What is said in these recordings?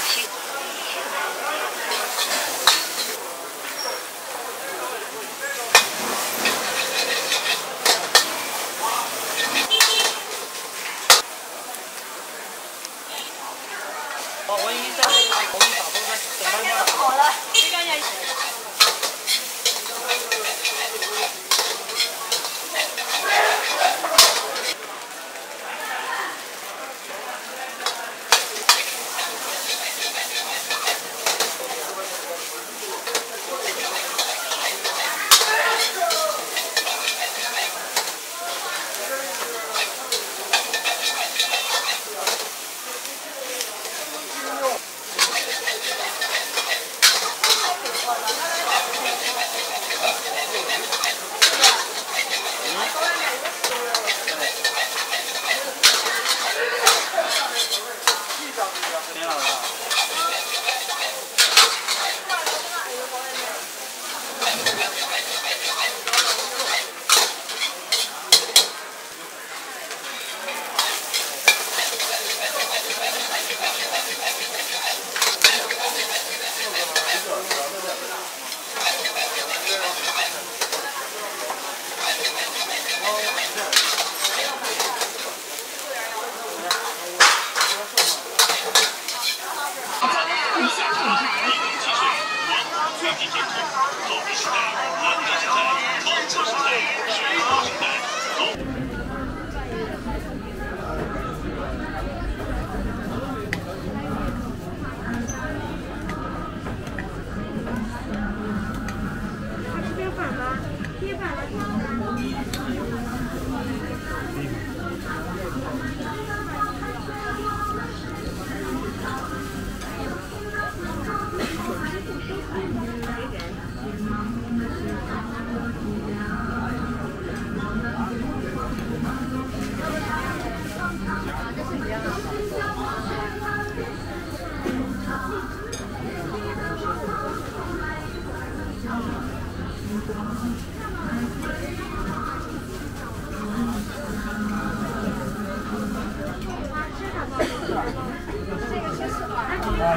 行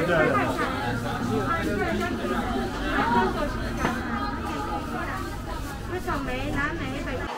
你们看蓝莓啊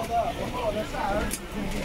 好的，我和我的赛尔一起。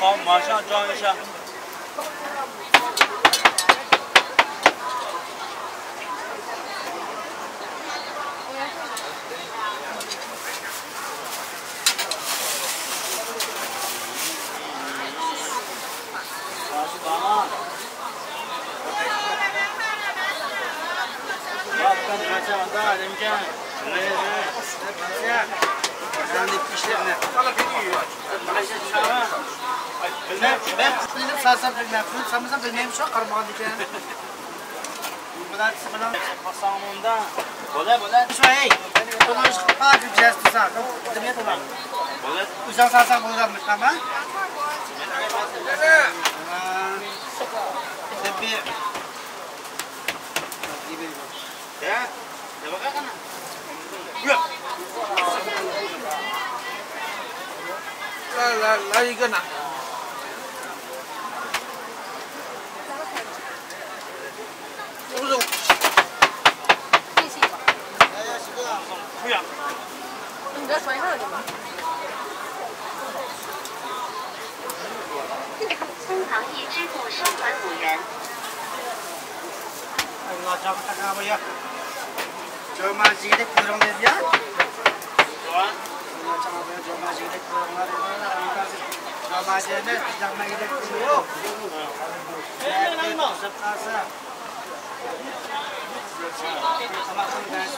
好，马上装一下。好，跟你们讲，大家再见，来来来，再见。Zannetki işlerine. Ben, ben kutlayıp salsam bilmem, kutlayıp salmasam bilmem şu an karmağın diken. Bunlar sıfırlan masamında. Bola bola. Şu hey. Bunu iş kadar bir jest tutar. Demiyet olan. Bola. Uzan salsam bulurum tamam. Tabii. 来来来一个拿。不是。不要。你这说一下就行。工行易支付收款五元。哎，我找看看没有。这嘛几的不用的呀？是吧？我找不着这嘛几的不用的，这嘛几的这嘛几的不用。哎，那个呢？是不是？什么空间是？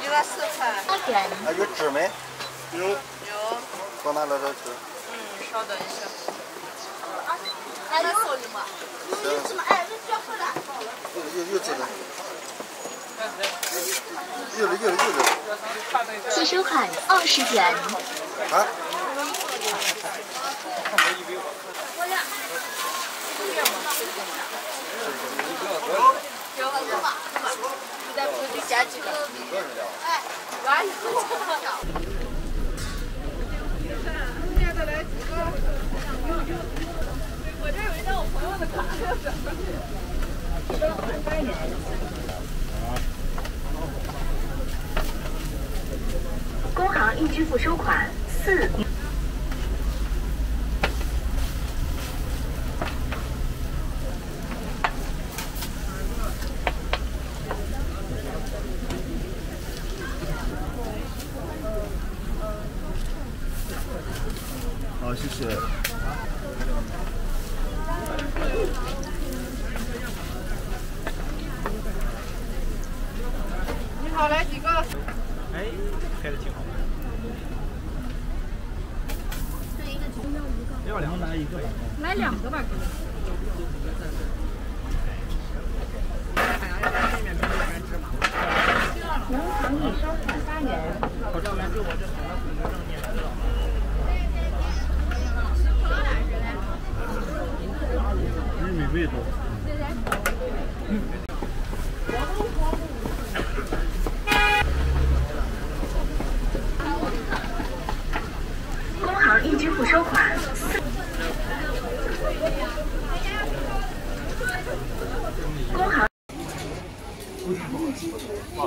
一个四块。八元。还有纸没？有。有。嗯，稍等一下。还有什么？有什么？哎，那交出来。有有有纸的。有的有的有的。即收款二十元。啊？加几个？哎，完了。我这有一张我朋友的，工行易支付收款四。好，谢谢。好，来几个？哎，拍的挺好。要两个，来一个。来两个吧，农